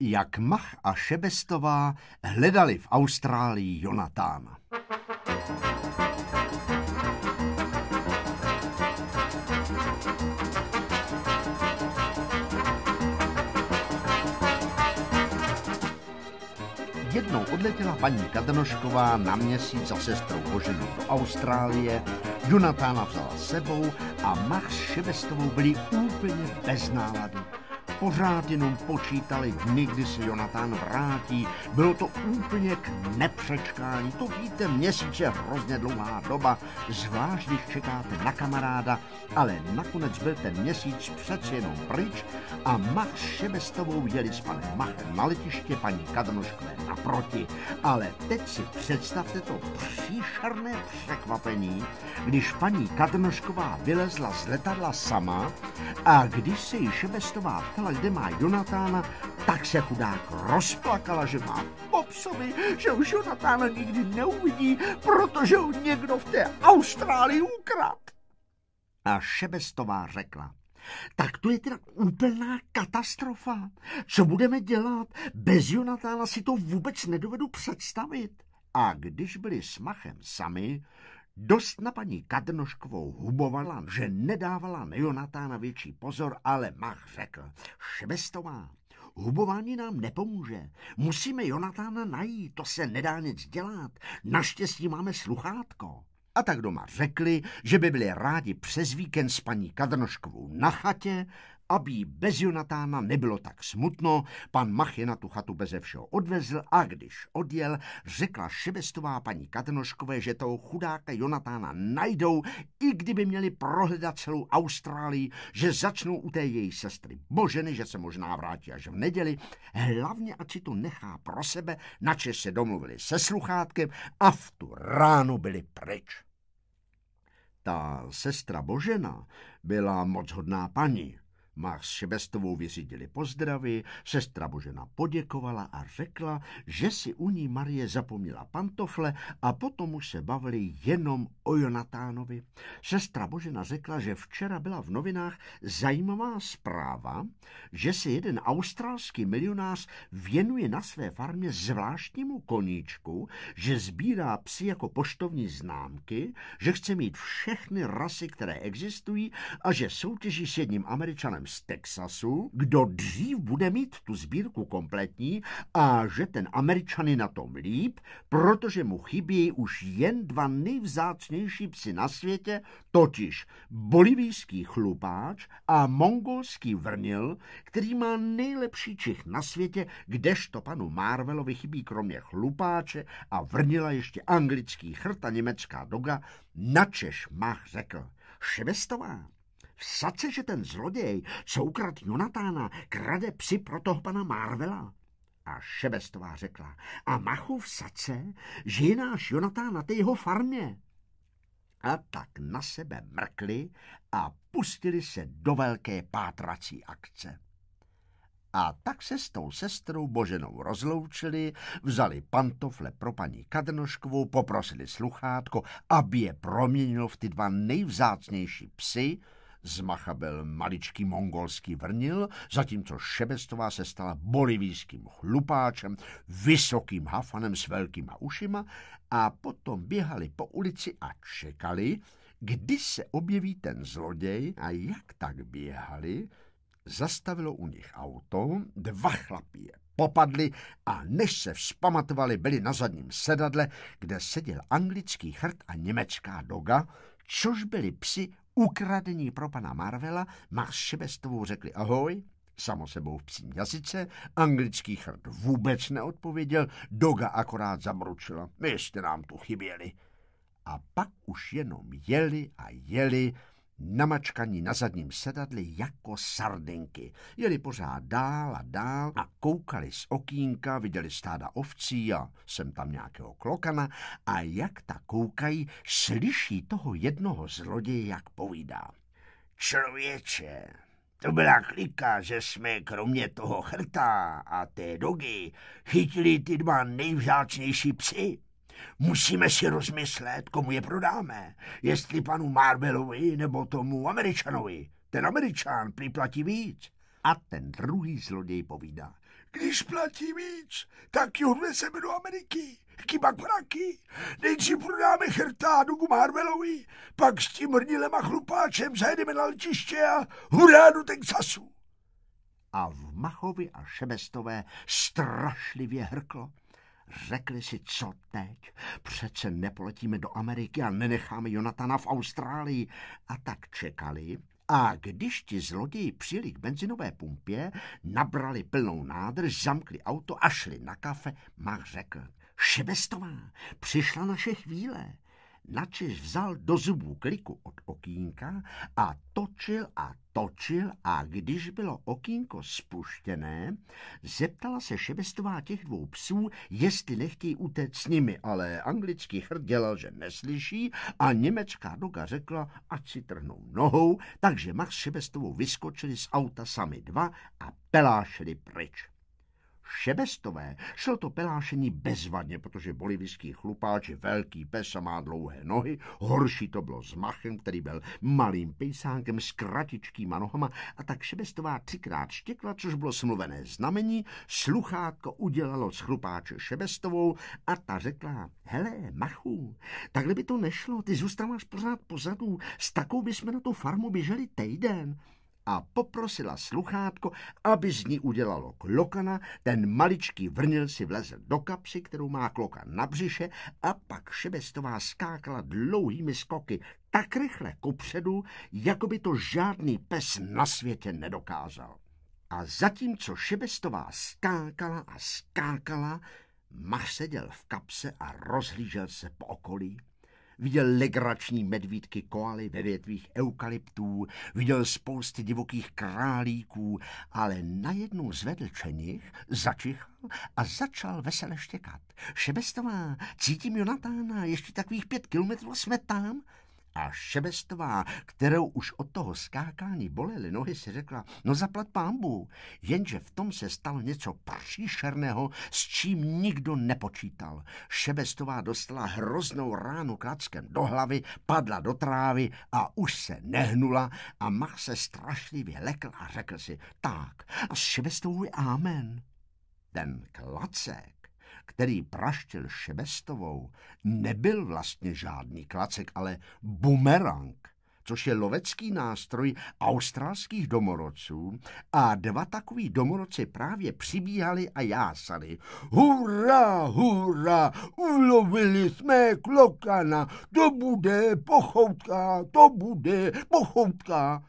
jak Mach a Šebestová hledali v Austrálii Jonatána. Jednou odletěla paní Kadnošková na měsíc za sestrou Boženou do Austrálie, Jonatána vzala sebou a Mach s Šebestovou byli úplně bez nálady pořád jenom počítali dny, kdy se Jonatán vrátí. Bylo to úplně k nepřečkání. To víte, měsíc je hrozně dlouhá doba, zvlášť když čekáte na kamaráda, ale nakonec byl ten měsíc přece jenom pryč a Mach s Šebestovou jeli s panem Machem na letiště paní Kadnoškové naproti. Ale teď si představte to příšerné překvapení, když paní Kadnošková vylezla z letadla sama a když se jí Šebestová ptala, zeptala, kde má Jonatána, tak se chudák rozplakala, že má popsovi, že už Jonatána nikdy neuvidí, protože ho někdo v té Austrálii ukrad. A Šebestová řekla, tak to je teda úplná katastrofa. Co budeme dělat? Bez Jonatána si to vůbec nedovedu představit. A když byli s Machem sami, Dost na paní Kadnoškovou hubovala, že nedávala na Jonatána větší pozor, ale Mach řekl, Švestová, hubování nám nepomůže. Musíme Jonatána najít, to se nedá nic dělat. Naštěstí máme sluchátko. A tak doma řekli, že by byli rádi přes víkend s paní Kadnoškovou na chatě aby bez Jonatána nebylo tak smutno, pan Mach je na tu chatu beze všeho odvezl a když odjel, řekla šebestová paní Katenoškové, že toho chudáka Jonatána najdou, i kdyby měli prohledat celou Austrálii, že začnou u té její sestry Boženy, že se možná vrátí až v neděli, hlavně ať si to nechá pro sebe, načež se domluvili se sluchátkem a v tu ránu byli pryč. Ta sestra Božena byla moc hodná paní, Mach s Šebestovou vyřídili pozdravy, sestra Božena poděkovala a řekla, že si u ní Marie zapomněla pantofle a potom už se bavili jenom o Jonatánovi. Sestra Božena řekla, že včera byla v novinách zajímavá zpráva, že se jeden australský milionář věnuje na své farmě zvláštnímu koníčku, že sbírá psy jako poštovní známky, že chce mít všechny rasy, které existují a že soutěží s jedním američanem z Texasu, kdo dřív bude mít tu sbírku kompletní a že ten američany na tom líp, protože mu chybí už jen dva nejvzácnější psy na světě, totiž bolivijský chlupáč a mongolský vrnil, který má nejlepší čich na světě, kdežto panu Marvelovi chybí kromě chlupáče a vrnila ještě anglický chrt a německá doga, načež Mach řekl, Švestová, Se, že ten zloděj, co ukrad Jonatána, krade psi pro toho pana Marvela. A Šebestová řekla, a machu v sace, že je náš Jonatán na té jeho farmě. A tak na sebe mrkli a pustili se do velké pátrací akce. A tak se s tou sestrou Boženou rozloučili, vzali pantofle pro paní Kadnoškovou, poprosili sluchátko, aby je proměnil v ty dva nejvzácnější psy, z Macha byl maličký mongolský vrnil, zatímco Šebestová se stala bolivijským chlupáčem, vysokým hafanem s velkýma ušima a potom běhali po ulici a čekali, kdy se objeví ten zloděj a jak tak běhali, zastavilo u nich auto, dva chlapí je popadli a než se vzpamatovali, byli na zadním sedadle, kde seděl anglický chrt a německá doga, což byli psi ukradení pro pana Marvela, Max Šebestovou řekli ahoj, samo sebou v psím jazyce, anglický chrt vůbec neodpověděl, Doga akorát zamručila, my jste nám tu chyběli. A pak už jenom jeli a jeli, namačkaní na zadním sedadli jako sardinky. Jeli pořád dál a dál a koukali z okýnka, viděli stáda ovcí a sem tam nějakého klokana a jak ta koukají, slyší toho jednoho zloděje, jak povídá. Člověče, to byla klika, že jsme kromě toho chrta a té dogy chytili ty dva nejvzácnější psy. Musíme si rozmyslet, komu je prodáme. Jestli panu Marvelovi nebo tomu Američanovi. Ten Američan připlatí víc. A ten druhý zloděj povídá. Když platí víc, tak ji odneseme do Ameriky. Kýma praky. Nejdřív prodáme chrtádu k Marvelovi, pak s tím rnilem a chlupáčem zajedeme na letiště a hurá do Texasu. A v Machovi a Šebestové strašlivě hrklo. Řekli si, co teď? Přece nepoletíme do Ameriky a nenecháme Jonatana v Austrálii. A tak čekali, a když ti zloději přijeli k benzinové pumpě, nabrali plnou nádrž, zamkli auto a šli na kafe, Mach řekl, Šebestová, přišla naše chvíle. Načež vzal do zubů kliku od okýnka a točil a točil a když bylo okýnko spuštěné, zeptala se Šebestová těch dvou psů, jestli nechtějí utéct s nimi, ale anglický chrd dělal, že neslyší a německá doga řekla, ať si trhnou nohou, takže Max Šebestovou vyskočili z auta sami dva a pelášili pryč. Šebestové šlo to pelášení bezvadně, protože bolivijský chlupáč je velký pes a má dlouhé nohy, horší to bylo s machem, který byl malým pejsánkem s kratičkýma nohama a tak Šebestová třikrát štěkla, což bylo smluvené znamení, sluchátko udělalo z chlupáče Šebestovou a ta řekla, hele, machu, takhle by to nešlo, ty zůstáváš pořád pozadu, s takou bychom na tu farmu běželi týden a poprosila sluchátko, aby z ní udělalo klokana. Ten maličký vrnil si vlezl do kapsy, kterou má klokan na břiše a pak Šebestová skákala dlouhými skoky tak rychle kupředu, jako by to žádný pes na světě nedokázal. A zatímco Šebestová skákala a skákala, Mach seděl v kapse a rozhlížel se po okolí. Viděl legrační medvídky koaly ve větvích eukalyptů, viděl spousty divokých králíků, ale najednou zvedl čenich, začichal a začal vesele štěkat. Šebestová, cítím Jonatána, ještě takových pět kilometrů jsme tam a Šebestová, kterou už od toho skákání bolely nohy, si řekla, no zaplat pámbu, jenže v tom se stalo něco příšerného, s čím nikdo nepočítal. Šebestová dostala hroznou ránu klackem do hlavy, padla do trávy a už se nehnula a Mach se strašlivě lekl a řekl si, tak, a s Šebestovou je amen. Ten klacek který praštil Šebestovou, nebyl vlastně žádný klacek, ale bumerang, což je lovecký nástroj australských domorodců a dva takový domorodci právě přibíhali a jásali. Hurá, hurá, ulovili jsme klokana, to bude pochoutka, to bude pochoutka.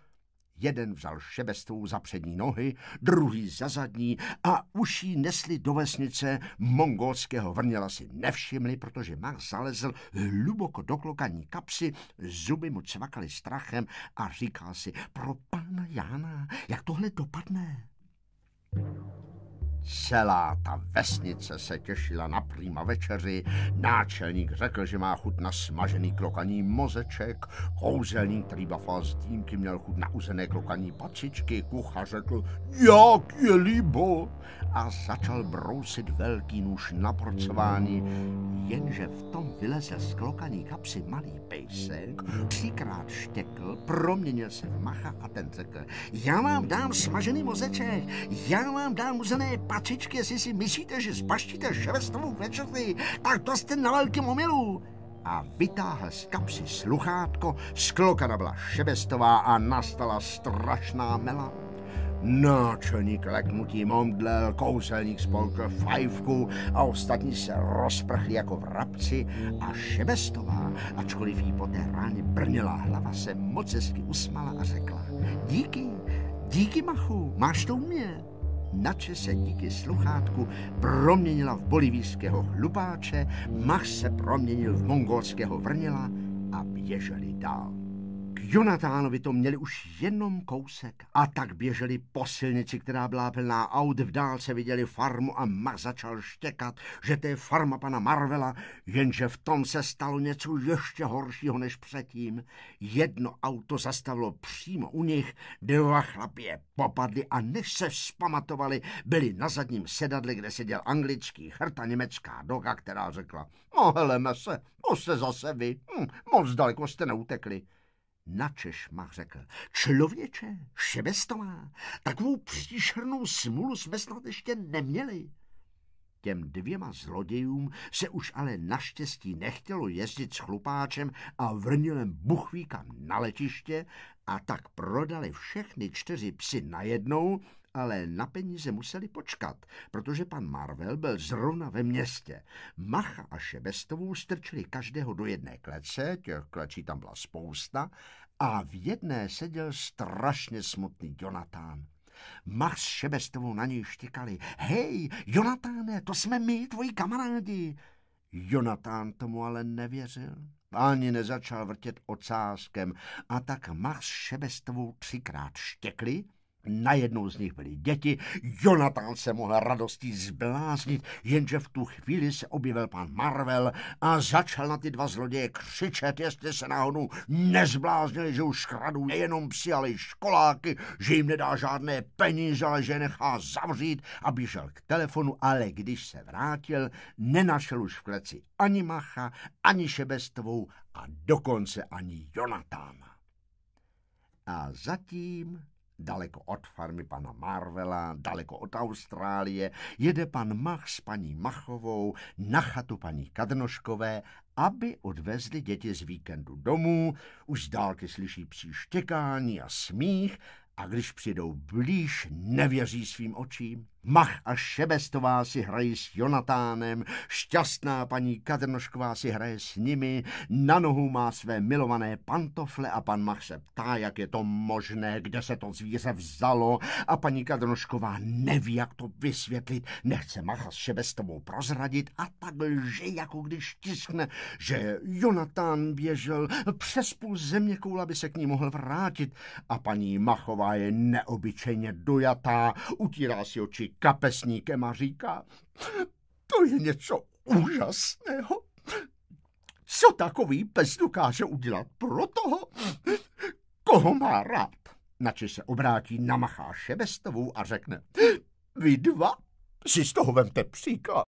Jeden vzal šebestou za přední nohy, druhý za zadní a už jí nesli do vesnice. Mongolského vrněla si nevšimli, protože Mach zalezl hluboko do klokaní kapsy, zuby mu cvakaly strachem a říkal si, pro pána Jána, jak tohle dopadne? Celá ta vesnice se těšila na prýma večeři. Náčelník řekl, že má chut na smažený klokaní mozeček. Kouzelník, který bafal z dýmky, měl chut na uzené klokaní pacičky. Kuchař řekl, jak je líbo. A začal brousit velký nůž na porcování. Jenže v tom vylezl z klokaní kapsy malý pejsek, třikrát štěkl, proměnil se v macha a ten řekl, já vám dám smažený mozeček, já vám dám uzené pačičky, jestli si myslíte, že zbaštíte švestovou večeři, tak to jste na velkém omilu. A vytáhl z kapsy sluchátko, sklokana byla šebestová a nastala strašná mela. Náčelník leknutím omdlel, kouzelník spolkl fajfku a ostatní se rozprchli jako vrabci a Šebestová, ačkoliv jí po té ráně brnila hlava, se moc hezky usmala a řekla Díky, díky Machu, máš to u mě. Nače se díky sluchátku proměnila v bolivijského hlubáče, Mach se proměnil v mongolského vrněla a běželi dál. Jonatánovi to měli už jenom kousek a tak běželi po silnici, která byla plná aut, v dálce viděli farmu a Mach začal štěkat, že to je farma pana Marvela, jenže v tom se stalo něco ještě horšího než předtím. Jedno auto zastavilo přímo u nich, dva chlapě popadli a než se vzpamatovali, byli na zadním sedadle, kde seděl anglický chrta německá doga, která řekla, no heleme se, to se zase vy, hm, moc daleko jste neutekli. Načeš Mach řekl, člověče, šebestová, takovou příšernou smulu jsme snad ještě neměli. Těm dvěma zlodějům se už ale naštěstí nechtělo jezdit s chlupáčem a vrnilem buchvíkam na letiště a tak prodali všechny čtyři psy najednou, ale na peníze museli počkat, protože pan Marvel byl zrovna ve městě. Macha a Šebestovou strčili každého do jedné klece, těch klečí tam byla spousta, a v jedné seděl strašně smutný Jonatán. Mach s Šebestovou na něj štěkali. Hej, Jonatáne, to jsme my, tvoji kamarádi. Jonatán tomu ale nevěřil. Ani nezačal vrtět ocáskem a tak Mach s Šebestovou třikrát štěkli Najednou z nich byly děti, Jonathan se mohl radostí zbláznit, jenže v tu chvíli se objevil pan Marvel a začal na ty dva zloděje křičet, jestli se náhodou nezbláznili, že už kradou nejenom psi, ale i školáky, že jim nedá žádné peníze, ale že je nechá zavřít a běžel k telefonu, ale když se vrátil, nenašel už v kleci ani Macha, ani Šebestovou a dokonce ani Jonatána. A zatím Daleko od farmy pana Marvela, daleko od Austrálie, jede pan Mach s paní Machovou na chatu paní Kadnoškové, aby odvezli děti z víkendu domů, už z dálky slyší psí štěkání a smích a když přijdou blíž, nevěří svým očím. Mach a Šebestová si hrají s Jonatánem, šťastná paní Kadrnošková si hraje s nimi, na nohu má své milované pantofle a pan Mach se ptá, jak je to možné, kde se to zvíře vzalo a paní Kadrnošková neví, jak to vysvětlit, nechce Macha s Šebestovou prozradit a tak lže, jako když tiskne, že Jonatán běžel přes půl země koula, aby se k ní mohl vrátit a paní Machová je neobyčejně dojatá, utírá si oči kapesníkem a říká, to je něco úžasného. Co takový pes dokáže udělat pro toho, koho má rád? Nači se obrátí na Macháše Šebestovou a řekne, vy dva si z toho vemte příklad.